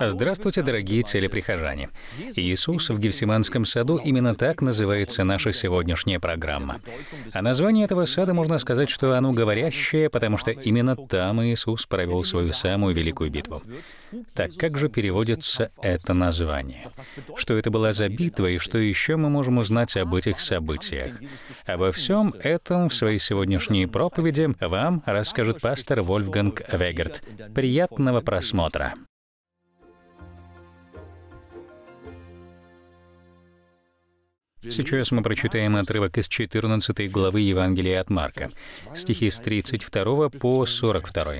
Здравствуйте, дорогие телеприхожане. Иисус в Гефсиманском саду именно так называется наша сегодняшняя программа. А название этого сада можно сказать, что оно говорящее, потому что именно там Иисус провел свою самую великую битву. Так как же переводится это название? Что это была за битва и что еще мы можем узнать об этих событиях? Обо всем этом в своей сегодняшней проповеди вам расскажет пастор Вольфганг Вегерт. Приятного просмотра! Сейчас мы прочитаем отрывок из 14 главы Евангелия от Марка, стихи с 32 по 42.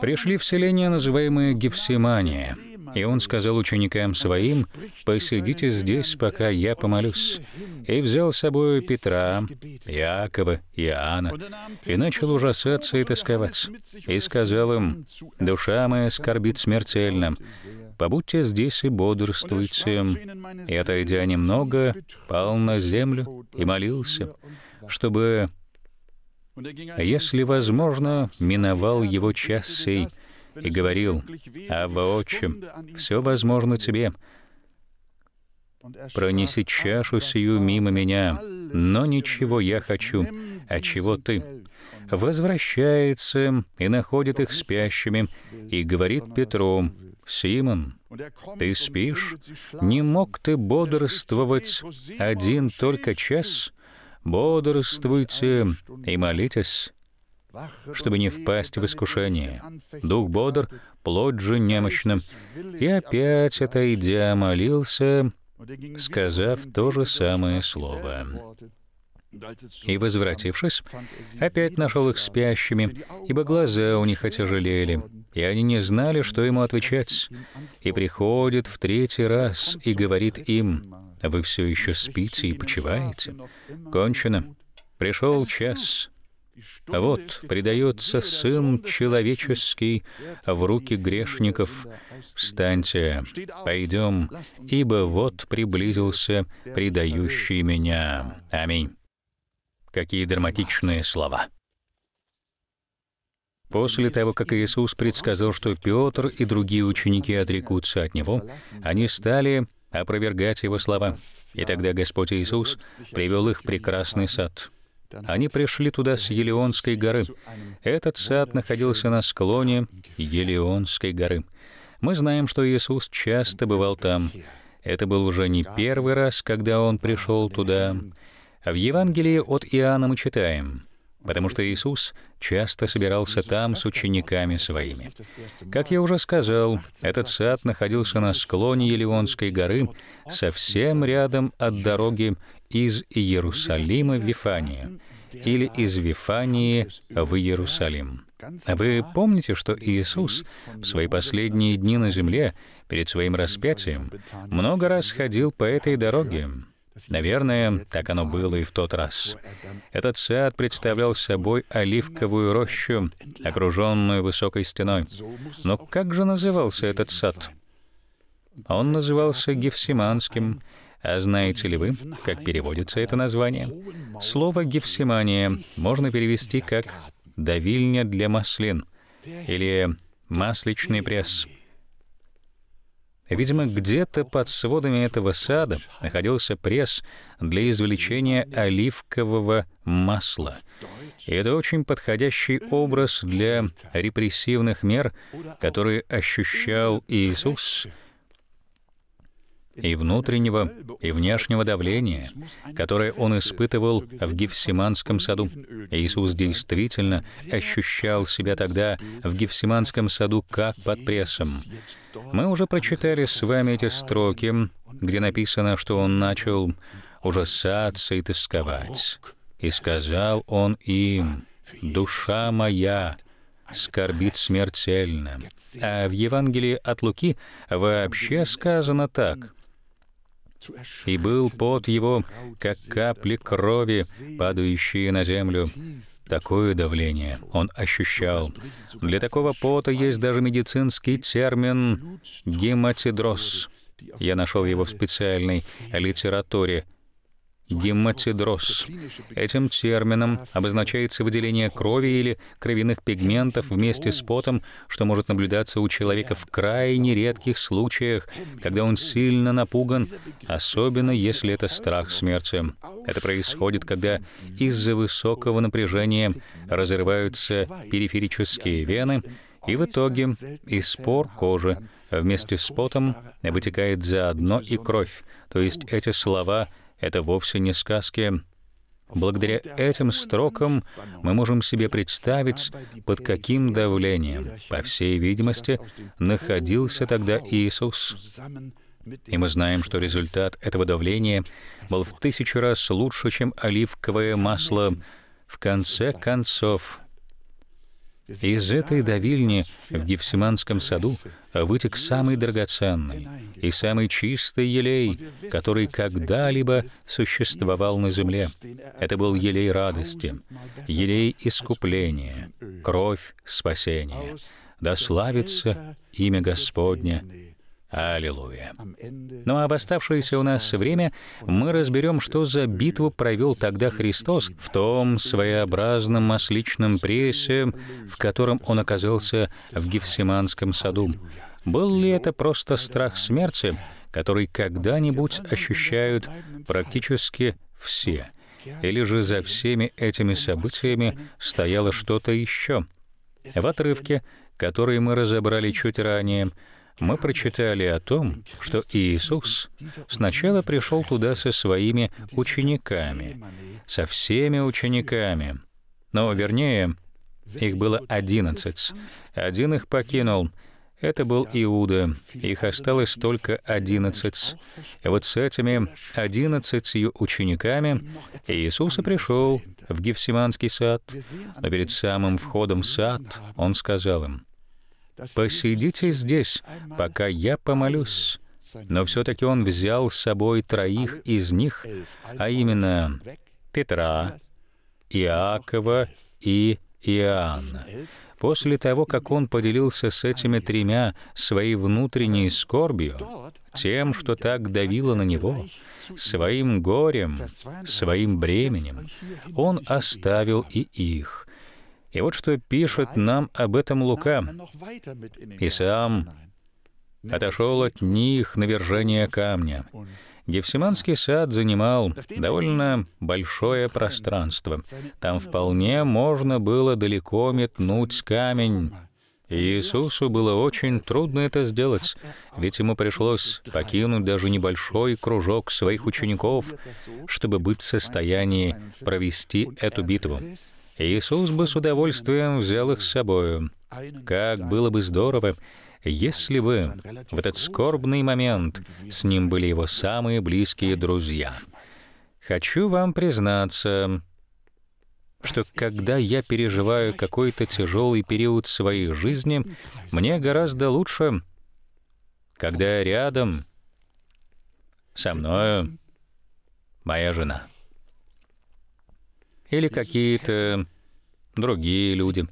«Пришли в селение, называемое Гефсимания, и он сказал ученикам своим, «Посидите здесь, пока я помолюсь». И взял с собой Петра, Иакова, Иоанна, и начал ужасаться и тосковать. И сказал им, «Душа моя скорбит смертельно, побудьте здесь и бодрствуйте». И, отойдя немного, пал на землю и молился, чтобы, если возможно, миновал его час сей, и говорил, «Абба, Отче, все возможно тебе. Пронеси чашу сию мимо меня, но ничего я хочу, а чего ты?» Возвращается и находит их спящими, и говорит Петру, «Симон, ты спишь? Не мог ты бодрствовать один только час? Бодрствуйте и молитесь, чтобы не впасть в искушение. Дух бодр, плоть же немощна. И опять, отойдя, молился, сказав то же самое слово. И, возвратившись, опять нашел их спящими, ибо глаза у них отяжелели, и они не знали, что ему отвечать. И приходит в третий раз и говорит им, «Вы все еще спите и почиваете? Кончено. Пришел час. Вот предается Сын Человеческий в руки грешников. Встаньте, пойдем, ибо вот приблизился предающий меня. Аминь. Какие драматичные слова. После того, как Иисус предсказал, что Петр и другие ученики отрекутся от Него, они стали опровергать Его слова. И тогда Господь Иисус привел их в прекрасный сад — они пришли туда с Елеонской горы. Этот сад находился на склоне Елеонской горы. Мы знаем, что Иисус часто бывал там. Это был уже не первый раз, когда Он пришел туда. В Евангелии от Иоанна мы читаем — потому что Иисус часто собирался там с учениками своими. Как я уже сказал, этот сад находился на склоне Елеонской горы, совсем рядом от дороги из Иерусалима в Вифанию или из Вифании в Иерусалим. Вы помните, что Иисус в свои последние дни на земле, перед своим распятием, много раз ходил по этой дороге, Наверное, так оно было и в тот раз. Этот сад представлял собой оливковую рощу, окруженную высокой стеной. Но как же назывался этот сад? Он назывался Гефсиманским. А знаете ли вы, как переводится это название? Слово «гефсимания» можно перевести как «давильня для маслин» или «масличный пресс». Видимо, где-то под сводами этого сада находился пресс для извлечения оливкового масла. И это очень подходящий образ для репрессивных мер, которые ощущал Иисус — и внутреннего, и внешнего давления, которое он испытывал в Гефсиманском саду. Иисус действительно ощущал себя тогда в Гефсиманском саду как под прессом. Мы уже прочитали с вами эти строки, где написано, что он начал ужасаться и тосковать. И сказал он им, «Душа моя скорбит смертельно». А в Евангелии от Луки вообще сказано так и был пот его, как капли крови, падающие на землю. Такое давление он ощущал. Для такого пота есть даже медицинский термин гематидроз. Я нашел его в специальной литературе. Гематидрос. Этим термином обозначается выделение крови или кровяных пигментов вместе с потом, что может наблюдаться у человека в крайне редких случаях, когда он сильно напуган, особенно если это страх смерти. Это происходит, когда из-за высокого напряжения разрываются периферические вены, и в итоге из спор кожи вместе с потом вытекает заодно и кровь. То есть эти слова — это вовсе не сказки. Благодаря этим строкам мы можем себе представить, под каким давлением, по всей видимости, находился тогда Иисус. И мы знаем, что результат этого давления был в тысячу раз лучше, чем оливковое масло. В конце концов, из этой давильни в Гефсиманском саду вытек самый драгоценный и самый чистый елей, который когда-либо существовал на земле. Это был елей радости, елей искупления, кровь спасения. Да славится имя Господне Аллилуйя. Ну а в оставшееся у нас время мы разберем, что за битву провел тогда Христос в том своеобразном масличном прессе, в котором он оказался в Гефсиманском саду. Был ли это просто страх смерти, который когда-нибудь ощущают практически все? Или же за всеми этими событиями стояло что-то еще? В отрывке, который мы разобрали чуть ранее, мы прочитали о том, что Иисус сначала пришел туда со своими учениками, со всеми учениками, но, вернее, их было одиннадцать. Один их покинул. Это был Иуда. Их осталось только одиннадцать. Вот с этими одиннадцатью учениками Иисус и пришел в Гефсиманский сад. Но перед самым входом в сад Он сказал им, «Посидите здесь, пока я помолюсь». Но все-таки он взял с собой троих из них, а именно Петра, Иакова и Иоанна. После того, как он поделился с этими тремя своей внутренней скорбью, тем, что так давило на него, своим горем, своим бременем, он оставил и их, и вот что пишет нам об этом Лука. «И сам отошел от них навержение камня». Гефсиманский сад занимал довольно большое пространство. Там вполне можно было далеко метнуть камень. Иисусу было очень трудно это сделать, ведь ему пришлось покинуть даже небольшой кружок своих учеников, чтобы быть в состоянии провести эту битву. Иисус бы с удовольствием взял их с собою. Как было бы здорово, если бы в этот скорбный момент с ним были его самые близкие друзья. Хочу вам признаться, что когда я переживаю какой-то тяжелый период своей жизни, мне гораздо лучше, когда рядом со мною моя жена или какие-то другие люди,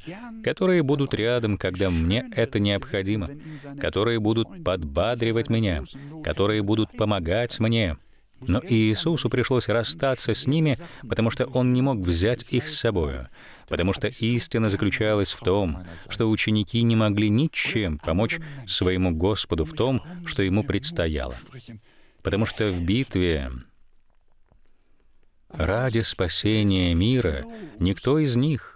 которые будут рядом, когда мне это необходимо, которые будут подбадривать меня, которые будут помогать мне. Но Иисусу пришлось расстаться с ними, потому что Он не мог взять их с собою, потому что истина заключалась в том, что ученики не могли ничем помочь своему Господу в том, что Ему предстояло. Потому что в битве Ради спасения мира никто из них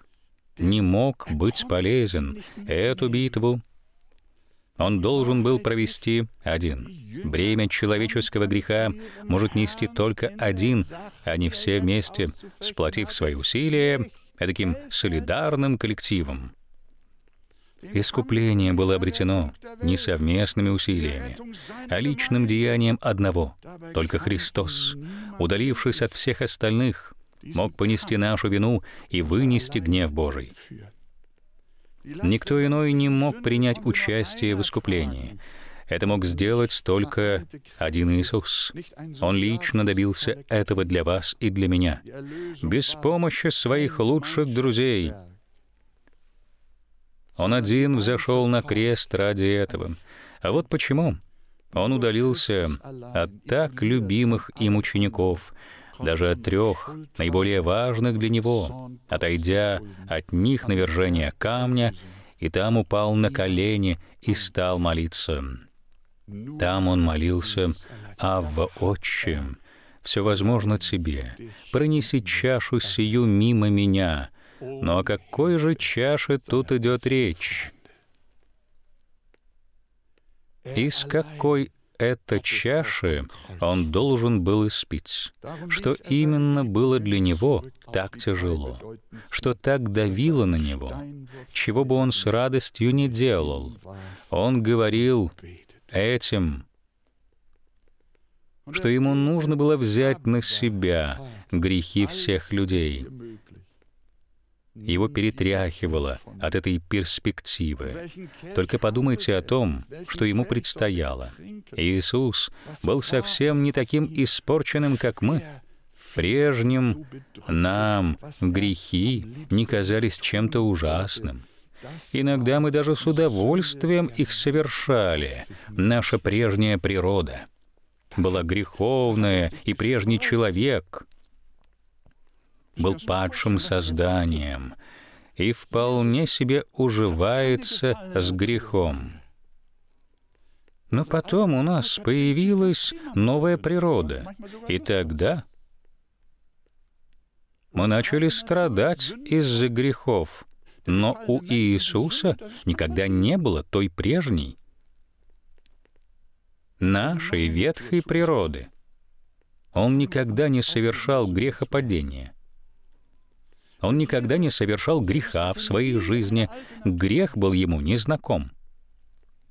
не мог быть полезен. Эту битву он должен был провести один. Бремя человеческого греха может нести только один, а не все вместе, сплотив свои усилия таким солидарным коллективом. Искупление было обретено не совместными усилиями, а личным деянием одного. Только Христос, удалившись от всех остальных, мог понести нашу вину и вынести гнев Божий. Никто иной не мог принять участие в искуплении. Это мог сделать только один Иисус. Он лично добился этого для вас и для меня, без помощи своих лучших друзей — он один взошел на крест ради этого. А вот почему. Он удалился от так любимых им учеников. Даже от трех наиболее важных для него, отойдя от них на вержение камня, и там упал на колени и стал молиться. Там он молился, «Авва, Отче, все возможно тебе, пронеси чашу сию мимо меня». Но о какой же чаше тут идет речь? Из какой это чаши он должен был испить, что именно было для него так тяжело, что так давило на него, чего бы он с радостью не делал. Он говорил этим, что ему нужно было взять на себя грехи всех людей, его перетряхивало от этой перспективы. Только подумайте о том, что ему предстояло. Иисус был совсем не таким испорченным, как мы. Прежним нам грехи не казались чем-то ужасным. Иногда мы даже с удовольствием их совершали. Наша прежняя природа была греховная, и прежний человек — был падшим созданием и вполне себе уживается с грехом. Но потом у нас появилась новая природа, и тогда мы начали страдать из-за грехов, но у Иисуса никогда не было той прежней, нашей ветхой природы. Он никогда не совершал грехопадения. Он никогда не совершал греха в своей жизни. Грех был ему незнаком.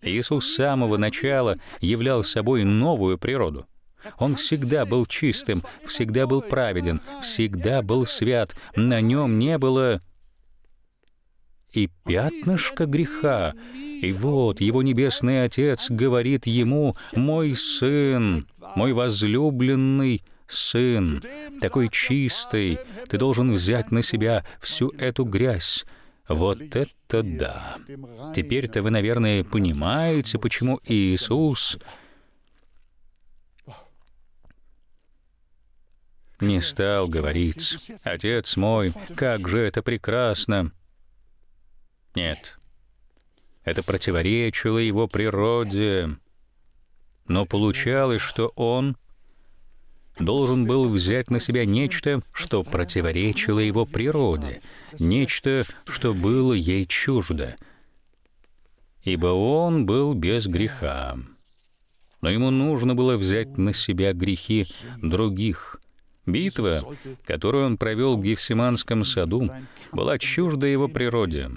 Иисус с самого начала являл собой новую природу. Он всегда был чистым, всегда был праведен, всегда был свят. На нем не было и пятнышка греха. И вот его небесный Отец говорит ему, «Мой сын, мой возлюбленный сын, такой чистый, ты должен взять на себя всю эту грязь. Вот это да! Теперь-то вы, наверное, понимаете, почему Иисус не стал говорить, «Отец мой, как же это прекрасно!» Нет, это противоречило его природе, но получалось, что он должен был взять на себя нечто, что противоречило его природе, нечто, что было ей чуждо. Ибо он был без греха. Но ему нужно было взять на себя грехи других. Битва, которую он провел в Гефсиманском саду, была чужда его природе.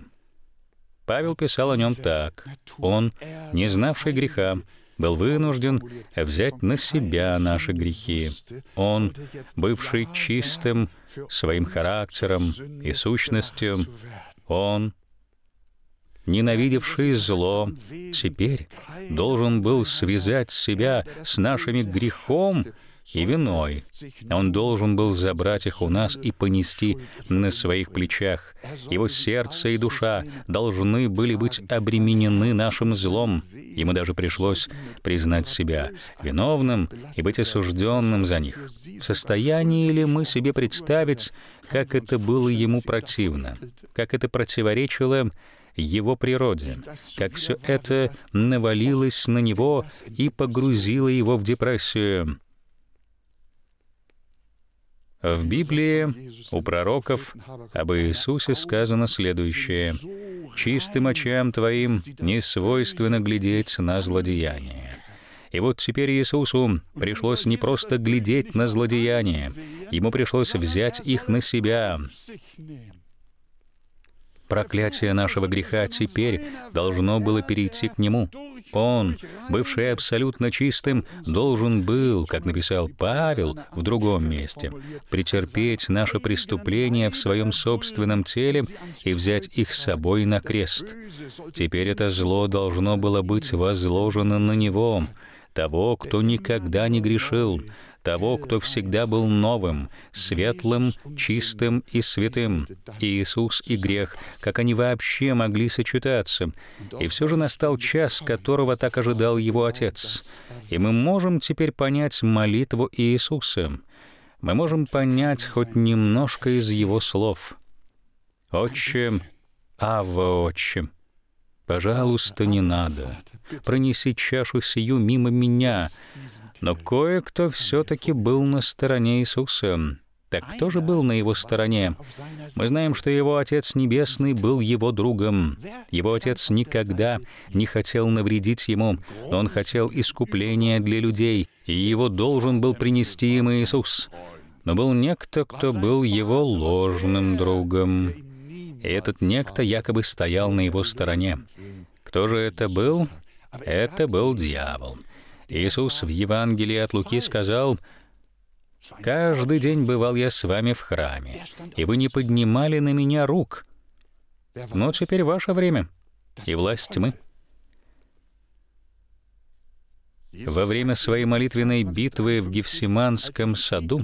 Павел писал о нем так. Он, не знавший греха, был вынужден взять на себя наши грехи. Он, бывший чистым своим характером и сущностью, он, ненавидевший зло, теперь должен был связать себя с нашими грехом и виной. Он должен был забрать их у нас и понести на своих плечах. Его сердце и душа должны были быть обременены нашим злом. Ему даже пришлось признать себя виновным и быть осужденным за них. В состоянии ли мы себе представить, как это было ему противно, как это противоречило его природе, как все это навалилось на него и погрузило его в депрессию. В Библии у пророков об Иисусе сказано следующее. «Чистым очам твоим не свойственно глядеть на злодеяние». И вот теперь Иисусу пришлось не просто глядеть на злодеяния, ему пришлось взять их на себя. Проклятие нашего греха теперь должно было перейти к Нему. Он, бывший абсолютно чистым, должен был, как написал Павел в другом месте, претерпеть наше преступление в своем собственном теле и взять их с собой на крест. Теперь это зло должно было быть возложено на Него, того, кто никогда не грешил, того, кто всегда был новым, светлым, чистым и святым. Иисус и грех, как они вообще могли сочетаться? И все же настал час, которого так ожидал его Отец. И мы можем теперь понять молитву Иисуса. мы можем понять хоть немножко из его слов. «Отче, Ава, отче, пожалуйста, не надо. Пронеси чашу сию мимо меня». Но кое-кто все-таки был на стороне Иисуса. Так кто же был на его стороне? Мы знаем, что его Отец Небесный был его другом. Его Отец никогда не хотел навредить ему, но он хотел искупления для людей, и его должен был принести им Иисус. Но был некто, кто был его ложным другом. И этот некто якобы стоял на его стороне. Кто же это был? Это был дьявол. Иисус в Евангелии от Луки сказал, «Каждый день бывал я с вами в храме, и вы не поднимали на меня рук. Но теперь ваше время и власть тьмы». Во время своей молитвенной битвы в Гефсиманском саду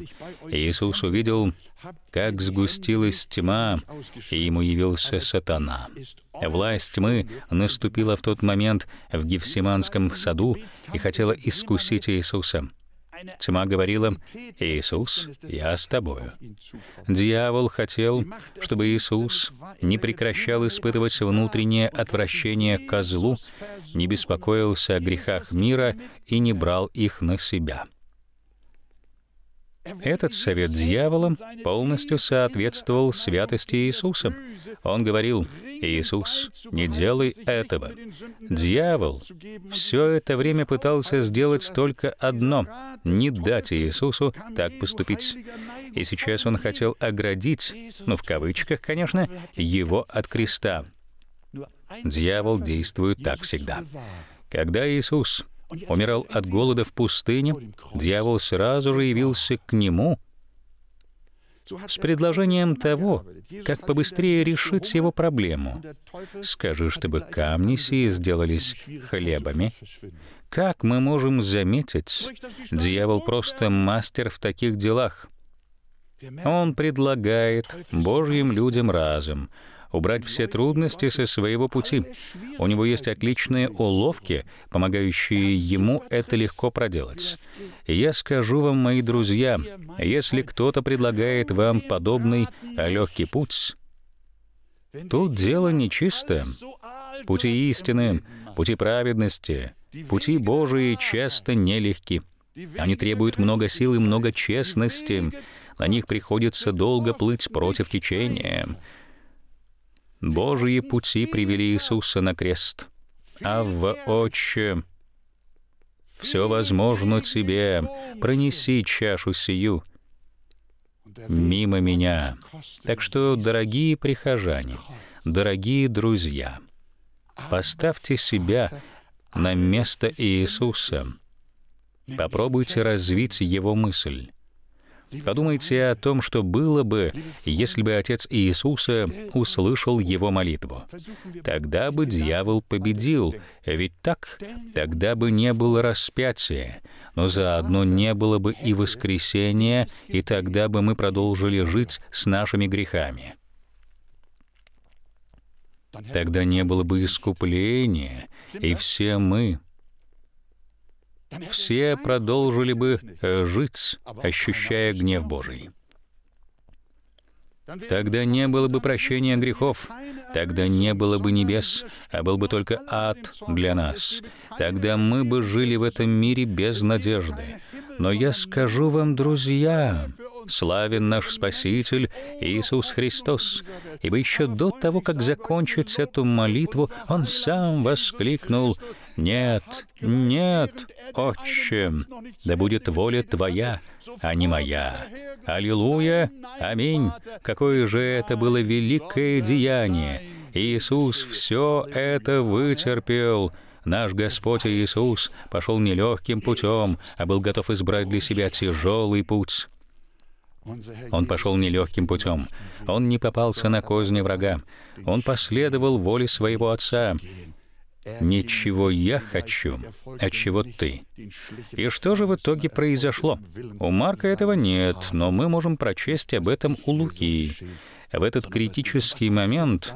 Иисус увидел, как сгустилась тьма, и ему явился сатана. Власть тьмы наступила в тот момент в Гефсиманском саду и хотела искусить Иисуса. Тьма говорила, «Иисус, я с тобою». Дьявол хотел, чтобы Иисус не прекращал испытывать внутреннее отвращение к злу, не беспокоился о грехах мира и не брал их на себя. Этот совет дьявола полностью соответствовал святости Иисуса. Он говорил, «Иисус, не делай этого». Дьявол все это время пытался сделать только одно — не дать Иисусу так поступить. И сейчас он хотел оградить, ну, в кавычках, конечно, его от креста. Дьявол действует так всегда. Когда Иисус умирал от голода в пустыне, дьявол сразу же явился к нему с предложением того, как побыстрее решить его проблему. Скажи, чтобы камни сии сделались хлебами. Как мы можем заметить, дьявол просто мастер в таких делах. Он предлагает Божьим людям разум, убрать все трудности со своего пути. У него есть отличные уловки, помогающие ему это легко проделать. Я скажу вам, мои друзья, если кто-то предлагает вам подобный легкий путь, тут дело нечисто. Пути истины, пути праведности, пути Божии часто нелегки. Они требуют много сил и много честности. На них приходится долго плыть против течения. Божьи пути привели Иисуса на крест. А в Отче, все возможно тебе, пронеси чашу сию мимо меня. Так что, дорогие прихожане, дорогие друзья, поставьте себя на место Иисуса. Попробуйте развить его мысль. Подумайте о том, что было бы, если бы Отец Иисуса услышал его молитву. Тогда бы дьявол победил, ведь так? Тогда бы не было распятия, но заодно не было бы и воскресения, и тогда бы мы продолжили жить с нашими грехами. Тогда не было бы искупления, и все мы все продолжили бы э, жить, ощущая гнев Божий. Тогда не было бы прощения грехов, тогда не было бы небес, а был бы только ад для нас. Тогда мы бы жили в этом мире без надежды. Но я скажу вам, друзья, славен наш Спаситель Иисус Христос. Ибо еще до того, как закончить эту молитву, Он сам воскликнул «Нет, нет, Отче, да будет воля Твоя, а не моя. Аллилуйя, аминь. Какое же это было великое деяние! Иисус все это вытерпел». Наш Господь Иисус пошел нелегким путем, а был готов избрать для себя тяжелый путь. Он пошел нелегким путем. Он не попался на козни врага. Он последовал воле своего Отца. Ничего я хочу, а чего ты. И что же в итоге произошло? У Марка этого нет, но мы можем прочесть об этом у Луки. В этот критический момент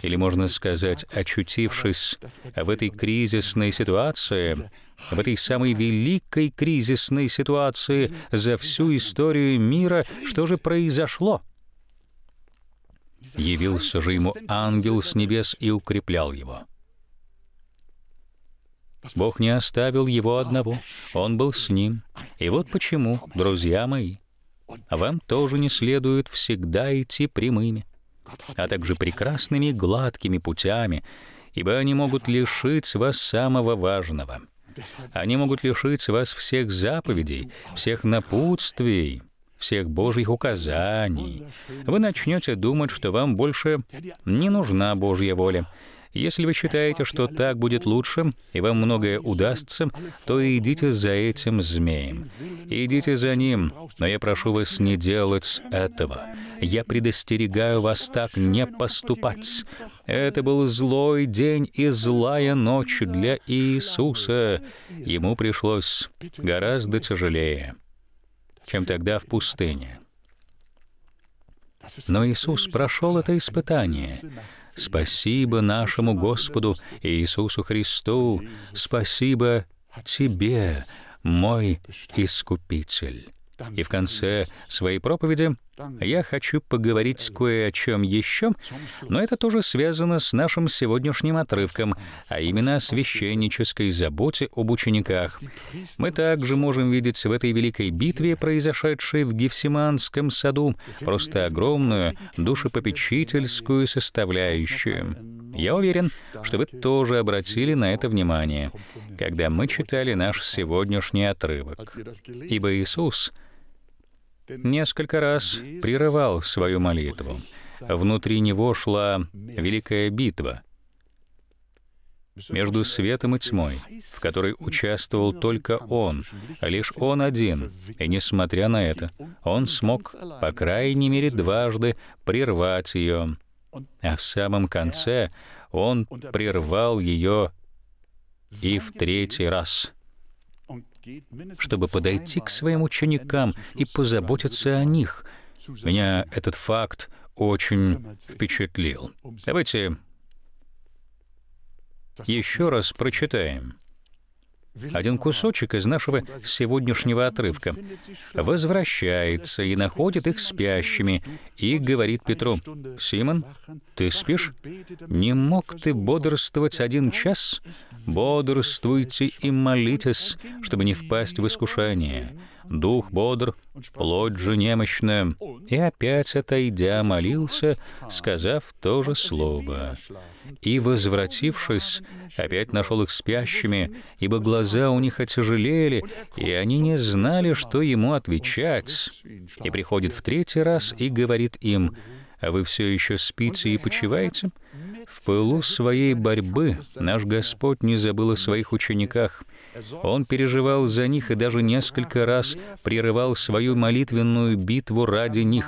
или можно сказать, очутившись в этой кризисной ситуации, в этой самой великой кризисной ситуации за всю историю мира, что же произошло? Явился же ему ангел с небес и укреплял его. Бог не оставил его одного, он был с ним. И вот почему, друзья мои, вам тоже не следует всегда идти прямыми, а также прекрасными гладкими путями, ибо они могут лишить вас самого важного. Они могут лишить вас всех заповедей, всех напутствий, всех Божьих указаний. Вы начнете думать, что вам больше не нужна Божья воля, если вы считаете, что так будет лучше, и вам многое удастся, то идите за этим змеем. Идите за ним, но я прошу вас не делать этого. Я предостерегаю вас так не поступать. Это был злой день и злая ночь для Иисуса. Ему пришлось гораздо тяжелее, чем тогда в пустыне. Но Иисус прошел это испытание — Спасибо нашему Господу Иисусу Христу. Спасибо Тебе, мой Искупитель. И в конце своей проповеди я хочу поговорить кое о чем еще, но это тоже связано с нашим сегодняшним отрывком, а именно о священнической заботе об учениках. Мы также можем видеть в этой великой битве, произошедшей в Гефсиманском саду, просто огромную душепопечительскую составляющую. Я уверен, что вы тоже обратили на это внимание, когда мы читали наш сегодняшний отрывок. Ибо Иисус — несколько раз прерывал свою молитву. Внутри него шла великая битва между светом и тьмой, в которой участвовал только он, лишь он один. И несмотря на это, он смог, по крайней мере, дважды прервать ее. А в самом конце он прервал ее и в третий раз — чтобы подойти к своим ученикам и позаботиться о них. Меня этот факт очень впечатлил. Давайте еще раз прочитаем один кусочек из нашего сегодняшнего отрывка. Возвращается и находит их спящими, и говорит Петру, «Симон, ты спишь? Не мог ты бодрствовать один час? Бодрствуйте и молитесь, чтобы не впасть в искушение» дух бодр, плоть же немощная. И опять, отойдя, молился, сказав то же слово. И, возвратившись, опять нашел их спящими, ибо глаза у них отяжелели, и они не знали, что ему отвечать. И приходит в третий раз и говорит им, «А вы все еще спите и почиваете?» В пылу своей борьбы наш Господь не забыл о своих учениках — он переживал за них и даже несколько раз прерывал свою молитвенную битву ради них.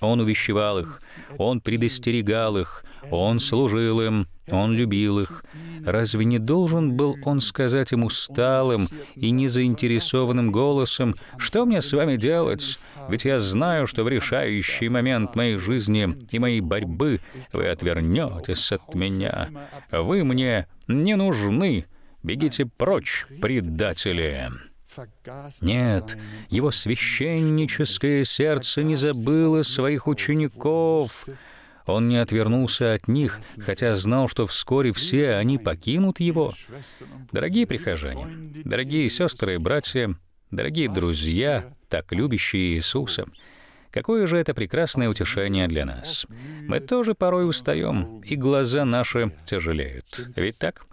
Он увещевал их, он предостерегал их, он служил им, он любил их. Разве не должен был он сказать им усталым и незаинтересованным голосом, «Что мне с вами делать? Ведь я знаю, что в решающий момент моей жизни и моей борьбы вы отвернетесь от меня. Вы мне не нужны, Бегите прочь, предатели!» Нет, его священническое сердце не забыло своих учеников. Он не отвернулся от них, хотя знал, что вскоре все они покинут его. Дорогие прихожане, дорогие сестры и братья, дорогие друзья, так любящие Иисуса, какое же это прекрасное утешение для нас. Мы тоже порой устаем, и глаза наши тяжелеют. Ведь так?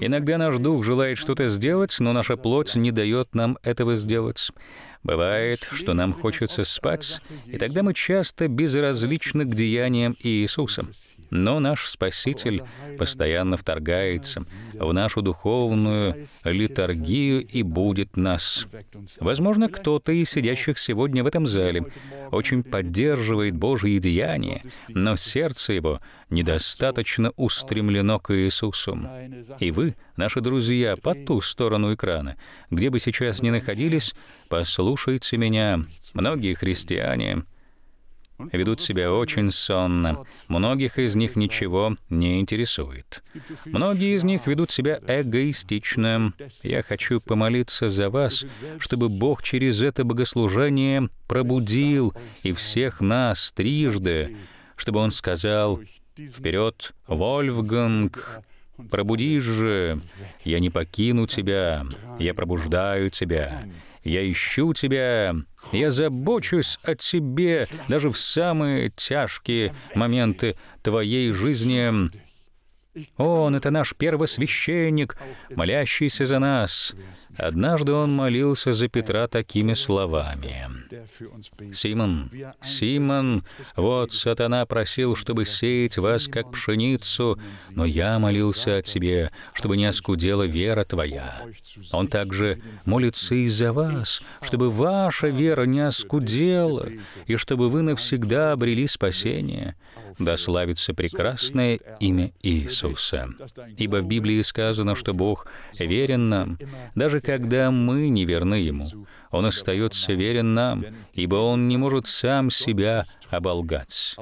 Иногда наш дух желает что-то сделать, но наша плоть не дает нам этого сделать. Бывает, что нам хочется спать, и тогда мы часто безразличны к деяниям Иисуса. Но наш Спаситель постоянно вторгается в нашу духовную литургию и будет нас. Возможно, кто-то из сидящих сегодня в этом зале очень поддерживает Божьи деяния, но сердце его недостаточно устремлено к Иисусу. И вы, наши друзья, по ту сторону экрана, где бы сейчас ни находились, послушайте меня, многие христиане, ведут себя очень сонно. Многих из них ничего не интересует. Многие из них ведут себя эгоистично. Я хочу помолиться за вас, чтобы Бог через это богослужение пробудил и всех нас трижды, чтобы Он сказал «Вперед, Вольфганг!» Пробудись же, я не покину тебя, я пробуждаю тебя, я ищу тебя, я забочусь о тебе даже в самые тяжкие моменты твоей жизни. Он — это наш первосвященник, молящийся за нас. Однажды он молился за Петра такими словами. «Симон, Симон, вот сатана просил, чтобы сеять вас, как пшеницу, но я молился о тебе, чтобы не оскудела вера твоя. Он также молится и за вас, чтобы ваша вера не оскудела, и чтобы вы навсегда обрели спасение. Да славится прекрасное имя Иисуса. Ибо в Библии сказано, что Бог верен нам, даже когда мы не верны Ему. Он остается верен нам, ибо Он не может сам себя оболгать.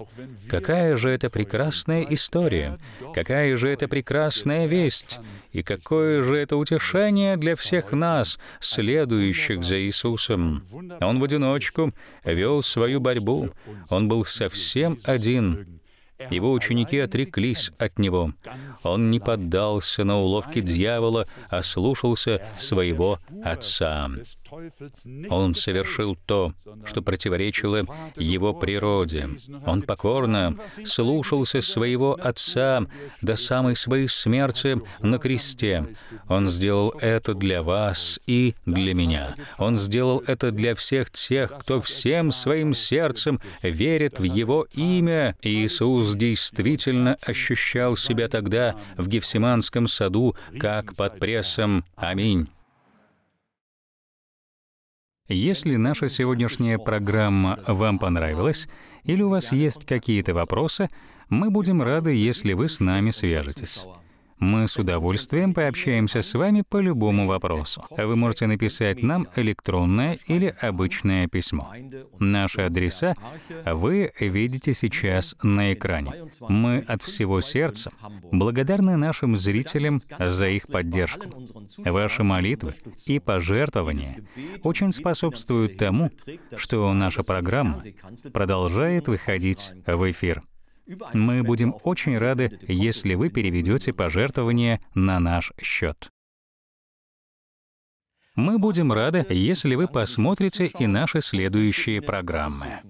Какая же это прекрасная история! Какая же это прекрасная весть! И какое же это утешение для всех нас, следующих за Иисусом. Он в одиночку вел свою борьбу. Он был совсем один. Его ученики отреклись от него. Он не поддался на уловки дьявола, а слушался своего отца. Он совершил то, что противоречило его природе. Он покорно слушался своего отца до самой своей смерти на кресте. Он сделал это для вас и для меня. Он сделал это для всех тех, кто всем своим сердцем верит в его имя. Иисус действительно ощущал себя тогда в Гефсиманском саду, как под прессом. Аминь. Если наша сегодняшняя программа вам понравилась, или у вас есть какие-то вопросы, мы будем рады, если вы с нами свяжетесь. Мы с удовольствием пообщаемся с вами по любому вопросу. Вы можете написать нам электронное или обычное письмо. Наши адреса вы видите сейчас на экране. Мы от всего сердца благодарны нашим зрителям за их поддержку. Ваши молитвы и пожертвования очень способствуют тому, что наша программа продолжает выходить в эфир. Мы будем очень рады, если вы переведете пожертвования на наш счет. Мы будем рады, если вы посмотрите и наши следующие программы.